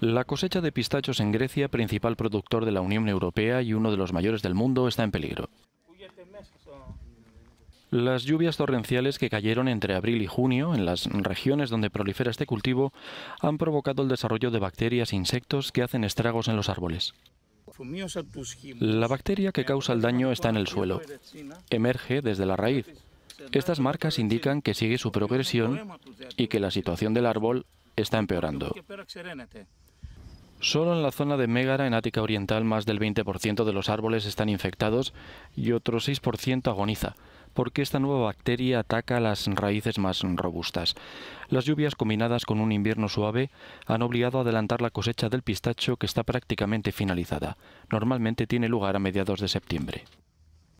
La cosecha de pistachos en Grecia, principal productor de la Unión Europea y uno de los mayores del mundo, está en peligro. Las lluvias torrenciales que cayeron entre abril y junio en las regiones donde prolifera este cultivo han provocado el desarrollo de bacterias e insectos que hacen estragos en los árboles. La bacteria que causa el daño está en el suelo. Emerge desde la raíz. Estas marcas indican que sigue su progresión y que la situación del árbol está empeorando. Solo en la zona de Mégara, en Ática Oriental, más del 20% de los árboles están infectados y otro 6% agoniza, porque esta nueva bacteria ataca las raíces más robustas. Las lluvias combinadas con un invierno suave han obligado a adelantar la cosecha del pistacho que está prácticamente finalizada. Normalmente tiene lugar a mediados de septiembre.